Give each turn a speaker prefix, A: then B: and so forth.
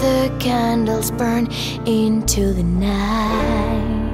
A: the candles burn into the night.